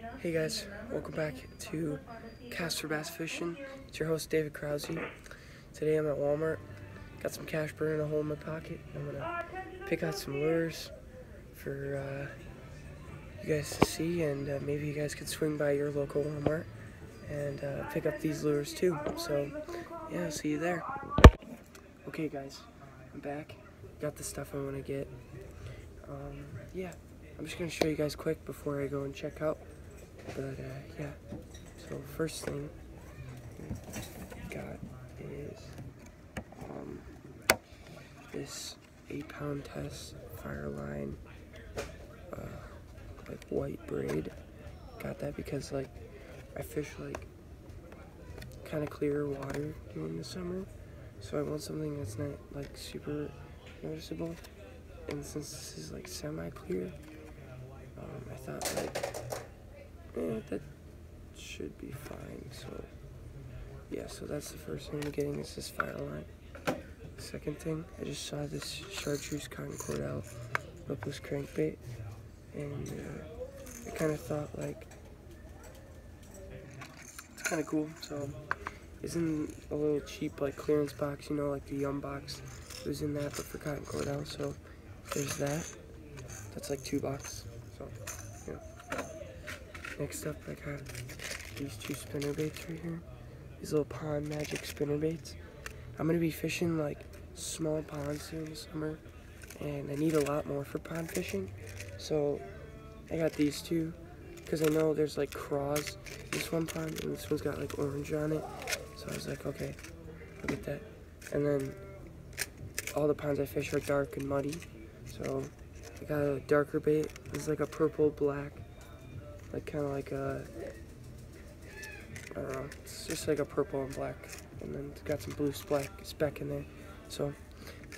Hey guys, welcome back to Cast for Bass Fishing. It's your host David Krause. Today I'm at Walmart. Got some cash burning a hole in my pocket. I'm gonna pick out some lures for uh, you guys to see, and uh, maybe you guys could swing by your local Walmart and uh, pick up these lures too. So yeah, see you there. Okay guys, I'm back. Got the stuff I want to get. Um, yeah, I'm just gonna show you guys quick before I go and check out. But uh, yeah, so first thing I got is um, this eight pound test Fireline uh, like white braid. Got that because like I fish like kind of clear water during the summer, so I want something that's not like super noticeable. And since this is like semi-clear, um, I thought like, eh, that should be fine. So yeah, so that's the first thing I'm getting is this fire Fireline. Second thing, I just saw this chartreuse cotton cordell lipless crankbait, and uh, I kind of thought like it's kind of cool. So in a little cheap like clearance box, you know, like the Yum box. It was in that, but for cotton cordell. So there's that. That's like two bucks. Next up, I got these two spinner baits right here. These little pond magic spinner baits. I'm gonna be fishing like small ponds during the summer, and I need a lot more for pond fishing. So I got these two because I know there's like craws in this one pond, and this one's got like orange on it. So I was like, okay, I'll get that. And then all the ponds I fish are dark and muddy, so I got a darker bait. It's like a purple black, like kind of like a, I don't know, it's just like a purple and black, and then it's got some blue speck, speck in there. So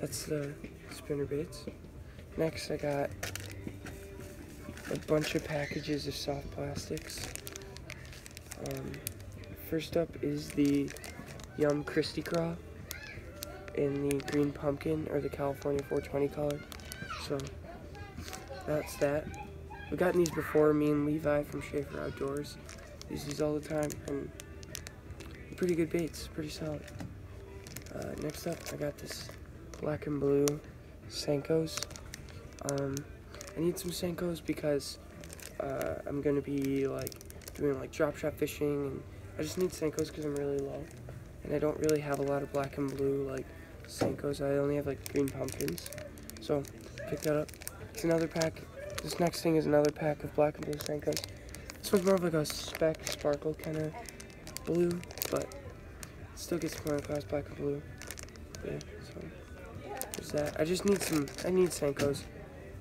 that's the spinner baits. Next I got a bunch of packages of soft plastics. Um, first up is the Yum Christie Craw in the green pumpkin or the California 420 color. So that's that. We've gotten these before, me and Levi from Schaefer Outdoors. Use these all the time and pretty good baits, pretty solid. Uh, next up, I got this black and blue Senkos. Um, I need some Senkos because uh, I'm gonna be like doing like drop shot fishing and I just need Senkos because I'm really low and I don't really have a lot of black and blue like Senkos. I only have like green pumpkins. So pick that up. It's another pack. This next thing is another pack of black and blue Senkos. This one's more of like a speck sparkle kind of blue, but still gets point across black and blue. Yeah, so there's that. I just need some, I need Senkos.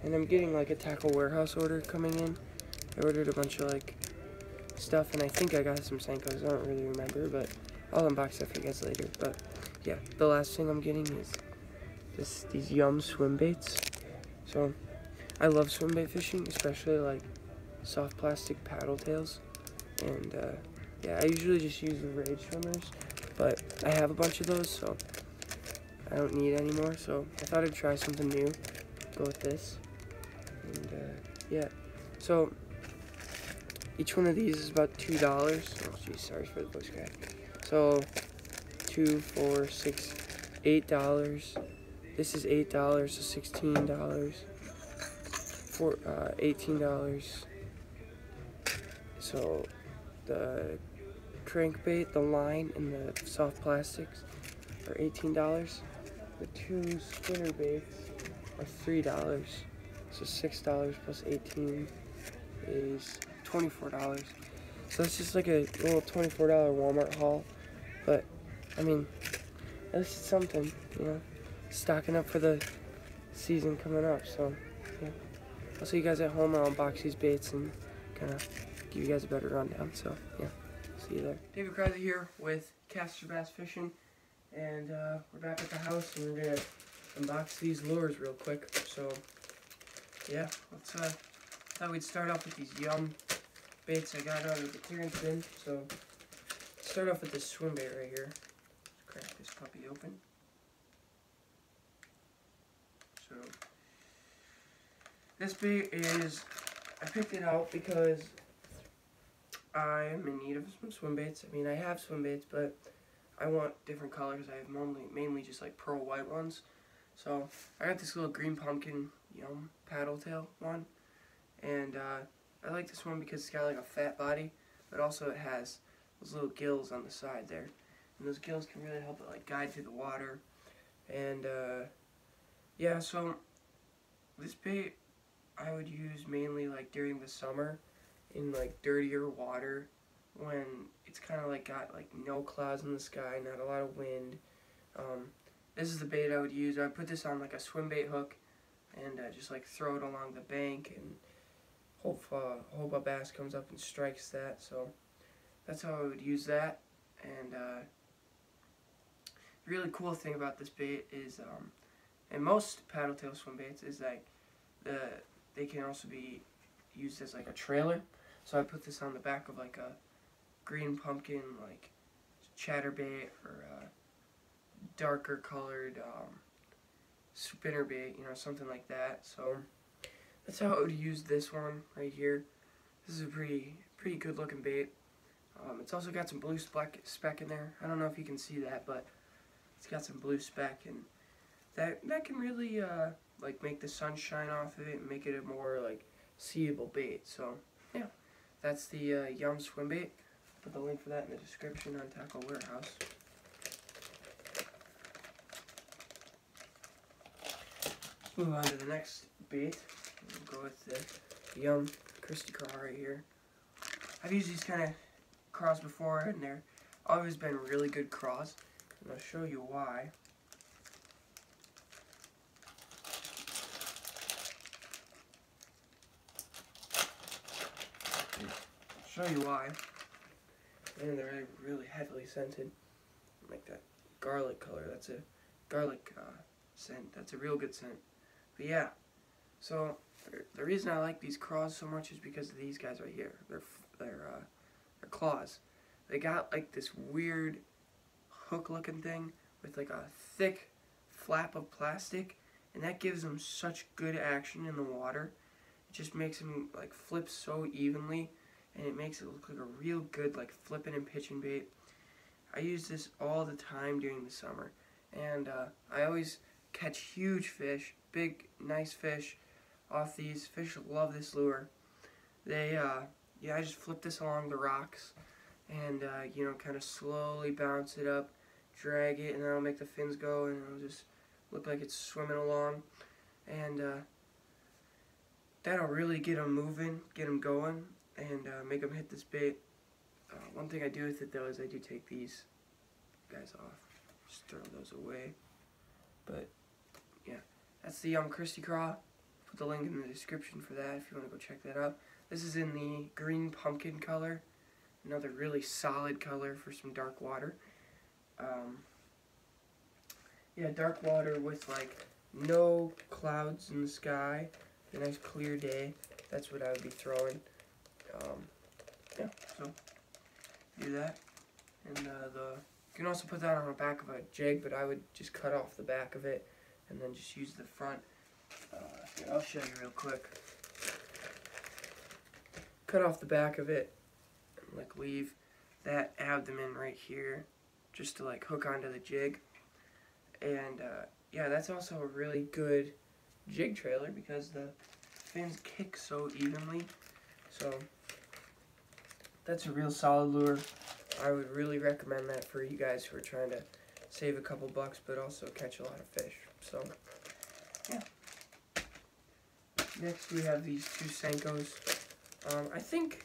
And I'm getting like a tackle warehouse order coming in. I ordered a bunch of like stuff and I think I got some Senkos. I don't really remember, but I'll unbox that for you guys later. But yeah, the last thing I'm getting is this these Yum swim baits. So I love swim bait fishing, especially like soft plastic paddle tails. And uh, yeah, I usually just use the Rage swimmers, but I have a bunch of those, so I don't need any more. So I thought I'd try something new. Go with this. And uh, yeah, so each one of these is about two dollars. Oh, geez, sorry for the bush guy. So two, four, six, eight dollars. This is eight dollars, so sixteen dollars. Uh, eighteen dollars. So the crankbait, the line, and the soft plastics are eighteen dollars. The two spinner baits are three dollars. So six dollars plus eighteen is twenty-four dollars. So it's just like a little twenty-four dollar Walmart haul. But I mean, at least it's something, you know, stocking up for the season coming up. So I'll see you guys at home. I'll unbox these baits and kind of give you guys a better rundown. So yeah, see you there. David Krause here with Caster Bass Fishing, and uh, we're back at the house and we're gonna unbox these lures real quick. So yeah, let's uh, thought we'd start off with these Yum baits I got out of the clearance bin. So start off with this swim bait right here. Let's crack this puppy open. So this bait is I picked it out because I am in need of some swim baits. I mean, I have swim baits, but I want different colors. I have mainly, mainly just like pearl white ones. So I got this little green pumpkin yum paddle tail one, and uh, I like this one because it's got like a fat body, but also it has those little gills on the side there, and those gills can really help it like guide through the water, and uh, yeah. So this bait I would use mainly like during the summer in like dirtier water when it's kind of like got like no clouds in the sky, not a lot of wind. Um, this is the bait I would use. I would put this on like a swim bait hook and uh, just like throw it along the bank and hope uh, hope a bass comes up and strikes that. So that's how I would use that. And uh, the really cool thing about this bait is, um, and most paddle tail swim baits is like the they can also be used as like a trailer. So I put this on the back of like a green pumpkin like chatterbait or darker colored um, spinnerbait, you know, something like that. So that's how I would use this one right here. This is a pretty pretty good looking bait. Um, it's also got some blue speck, speck in there. I don't know if you can see that, but it's got some blue speck, and that that can really uh, like make the sun shine off of it and make it a more like seeable bait. So yeah, that's the uh, Yum swim bait. Put the link for that in the description on Tackle Warehouse. Move on to the next bait. We'll go with the Yum Christie Craw right here. I've used these kind of craws before, and they're always been really good craws. And I'll show you why. Show you why. And they're really heavily scented. Like that garlic color. That's a garlic uh, scent. That's a real good scent. But yeah, so the reason I like these craws so much is because of these guys right here. They're they're uh, their claws. They got like this weird hook-looking thing with like a thick flap of plastic, and that gives them such good action in the water. It just makes them like flip so evenly and it makes it look like a real good like flipping and pitching bait. I use this all the time during the summer and uh, I always catch huge fish, big nice fish off these. Fish love this lure. They, uh, yeah, I just flip this along the rocks and, uh, you know, kind of slowly bounce it up, drag it, and then I'll make the fins go and it'll just look like it's swimming along. And, uh, that'll really get them moving, get them going, and uh, make them hit this bait. Uh, one thing I do with it though is I do take these guys off. Just throw those away. But yeah, that's the um, Christie Craw. Put the link in the description for that if you want to go check that out. This is in the green pumpkin color. Another really solid color for some dark water. Um, yeah, dark water with like no clouds in the sky. A nice clear day. That's what I would be throwing um, yeah, so do that. And uh, the you can also put that on the back of a jig, but I would just cut off the back of it and then just use the front. Uh, here, I'll show you real quick. Cut off the back of it and like leave that abdomen right here just to like hook onto the jig. And uh, yeah, that's also a really good jig trailer because the fins kick so evenly. So that's a real solid lure. I would really recommend that for you guys who are trying to save a couple bucks but also catch a lot of fish. So, yeah. Next we have these two Senkos. Um, I think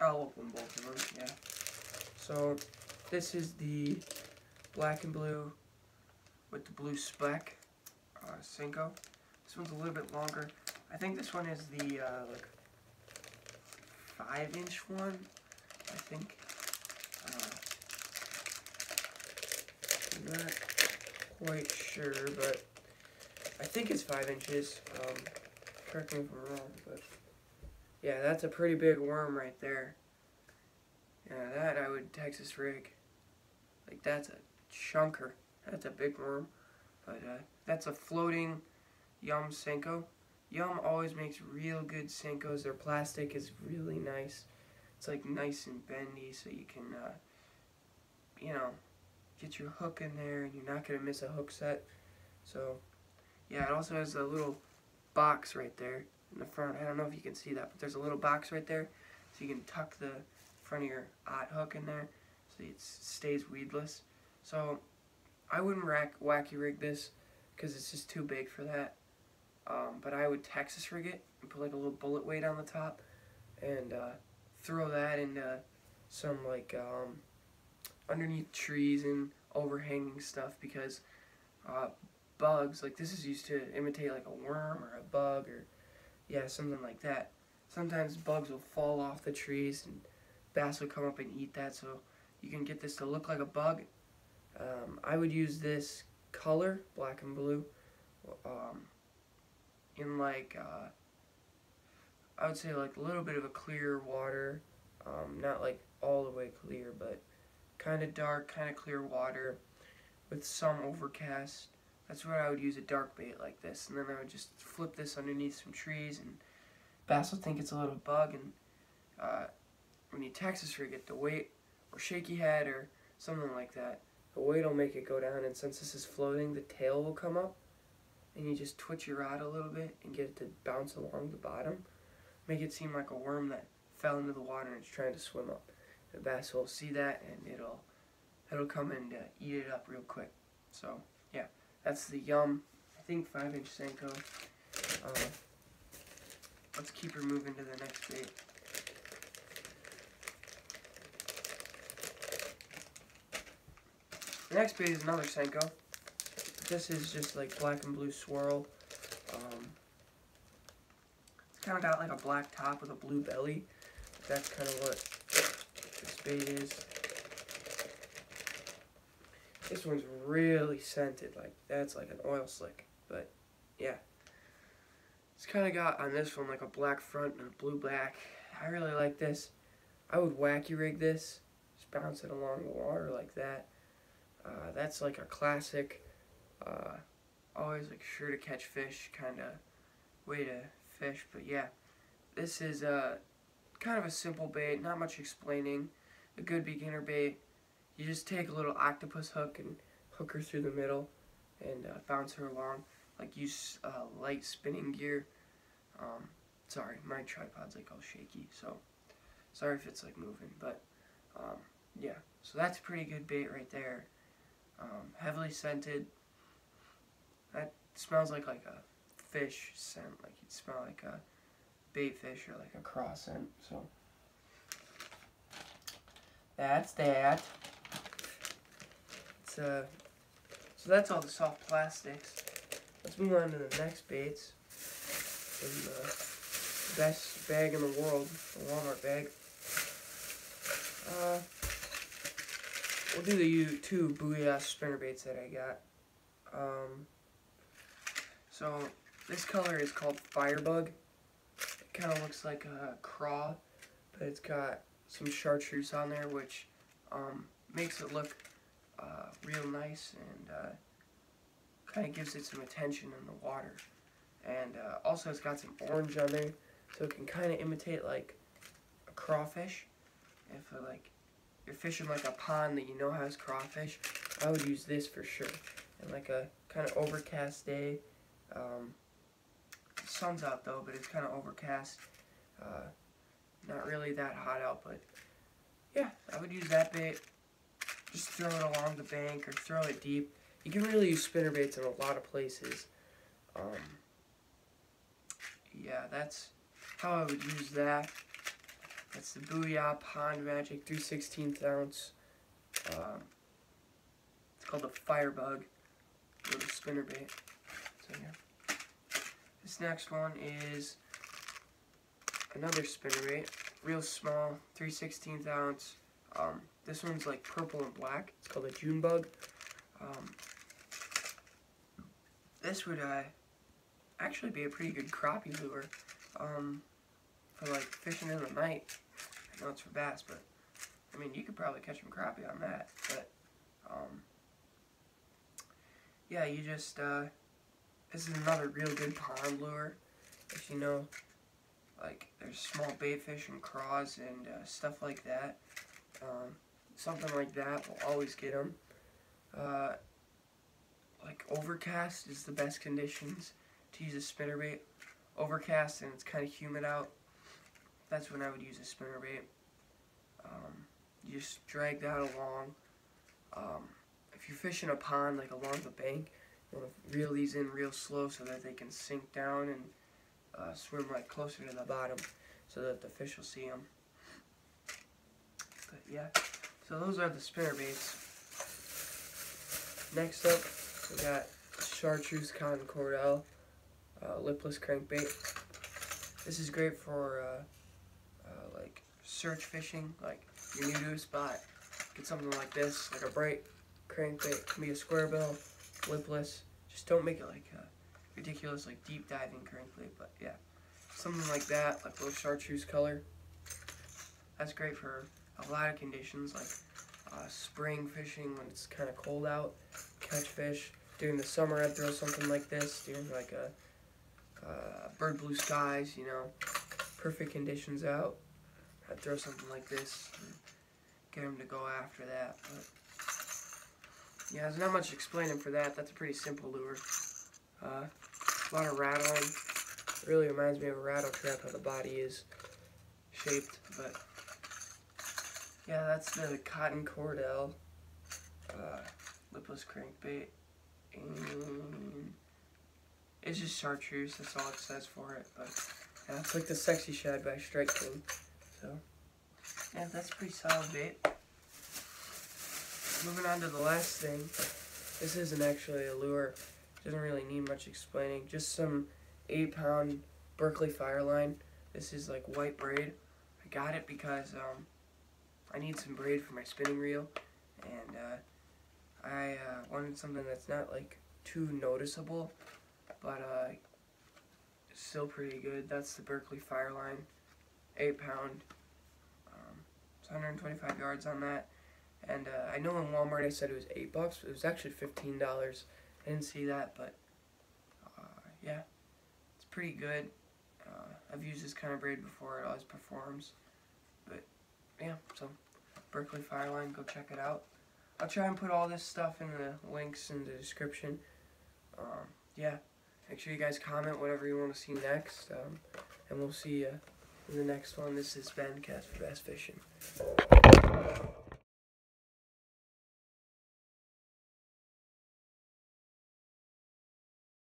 I'll open both of them, yeah. So, this is the black and blue with the blue speck uh, Senko. This one's a little bit longer. I think this one is the uh, like five inch one, I think. Uh, I'm not quite sure, but I think it's five inches. Um, correct me if I'm wrong, but yeah, that's a pretty big worm right there. Yeah, that I would Texas rig. Like that's a chunker. That's a big worm. But uh, that's a floating Yum Senko. Yum always makes real good Senkos. Their plastic is really nice. It's like nice and bendy so you can, uh, you know, get your hook in there and you're not going to miss a hook set. So, yeah, it also has a little box right there in the front. I don't know if you can see that, but there's a little box right there so you can tuck the front of your ot hook in there so it stays weedless. So I wouldn't rack, wacky rig this because it's just too big for that. Um, but I would Texas rig it and put like a little bullet weight on the top and uh, throw that into some like um, underneath trees and overhanging stuff because uh, bugs like this is used to imitate like a worm or a bug or yeah something like that. Sometimes bugs will fall off the trees and bass will come up and eat that so you can get this to look like a bug. Um, I would use this color, black and blue, um, in like, uh, I would say like a little bit of a clear water, um, not like all the way clear, but kind of dark, kind of clear water with some overcast. That's where I would use a dark bait like this, and then I would just flip this underneath some trees, and bass will think it's a little bug, and uh, when you Texas rig it, the weight or shaky head or something like that, the weight will make it go down, and since this is floating, the tail will come up, and you just twitch your rod a little bit and get it to bounce along the bottom. Make it seem like a worm that fell into the water and it's trying to swim up. The bass will see that and it'll it'll come and uh, eat it up real quick. So yeah, that's the Yum. I think five inch Senko. Uh, let's keep her moving to the next bait. The next bait is another Senko. This is just like black and blue swirl. Um, it's kind of got like a black top with a blue belly. That's kind of what this bait is. This one's really scented. Like that's like an oil slick. But yeah. It's kind of got on this one like a black front and a blue back. I really like this. I would wacky rig this. Just bounce it along the water like that. Uh, that's like a classic, uh, always like sure to catch fish kind of way to fish. But yeah, this is uh, kind of a simple bait, not much explaining. A good beginner bait. You just take a little octopus hook and hook her through the middle and uh, bounce her along. Like use uh, light spinning gear. Um, sorry, my tripod's like all shaky, so sorry if it's like moving, but um, yeah. So that's a pretty good bait right there. Um, heavily scented. That smells like like a fish scent. Like you'd smell like a bait fish or like a craw scent. So that's that. It's uh. So that's all the soft plastics. Let's move on to the next baits. In the best bag in the world, the Walmart bag. Uh, we'll do the two Booyah spinner baits that I got. Um, so this color is called Firebug. It kind of looks like a craw, but it's got some chartreuse on there, which um, makes it look uh, real nice and uh, kind of gives it some attention in the water. And uh, also it's got some orange on there, so it can kind of imitate like a crawfish. If uh, like you're fishing like a pond that you know has crawfish, I would use this for sure. And like a kind of overcast day, um, sun's out though, but it's kind of overcast. Uh, not really that hot out, but yeah, I would use that bait. Just throw it along the bank or throw it deep. You can really use spinner baits in a lot of places. Um, yeah, that's how I would use that. That's the Booyah Pond Magic 3 16th ounce. Um, it's called the Firebug little spinner bait. This next one is another spinner. Real small, 3 16th ounce. Um, this one's like purple and black. It's called a June bug. Um, this would uh, actually be a pretty good crappie lure um, for like fishing in the night. I know it's for bass, but I mean you could probably catch some crappie on that. But um, yeah, you just uh, this is another real good pond lure. if you know, like there's small bait fish and craws and uh, stuff like that. Um, something like that will always get them. Uh, like overcast is the best conditions to use a spinnerbait. Overcast and it's kind of humid out. That's when I would use a spinnerbait. Um, you just drag that along. Um, if you fish in a pond like along the bank, to reel these in real slow so that they can sink down and uh, swim like closer to the bottom so that the fish will see them. But yeah, so those are the spinner baits. Next up, we got chartreuse cotton cordell uh, lipless crankbait. This is great for uh, uh, like search fishing, like you're new to a spot, get something like this, like a bright crankbait, can be a square bill, lipless. Just don't make it like a ridiculous, like deep diving crankbait, but yeah, something like that, like little chartreuse color. That's great for a lot of conditions, like uh, spring fishing when it's kind of cold out, catch fish. During the summer, I'd throw something like this. During like a uh, bird blue skies, you know, perfect conditions out. I'd throw something like this, and get them to go after that. But yeah, there's not much explaining for that. That's a pretty simple lure. Uh, a lot of rattling. It really reminds me of a rattle trap how the body is shaped, but yeah, that's the cotton cordell uh, lipless crankbait. And it's just chartreuse, that's all it says for it, but yeah, it's like the Sexy Shad by Strike King. So, yeah, that's pretty solid bait. Moving on to the last thing. This isn't actually a lure. Doesn't really need much explaining. Just some 8 pound Berkley Fireline. This is like white braid. I got it because um, I need some braid for my spinning reel. And uh, I uh, wanted something that's not like too noticeable. But uh, still pretty good. That's the Berkley Fireline. 8 pound. Um, it's 125 yards on that. And uh, I know in Walmart I said it was 8 bucks, but it was actually $15. I didn't see that, but uh, yeah, it's pretty good. Uh, I've used this kind of braid before, it always performs. But yeah, so Berkley Fireline, go check it out. I'll try and put all this stuff in the links in the description. Um, yeah, make sure you guys comment whatever you want to see next. Um, and we'll see you in the next one. This is Ben Cast for Bass Fishing.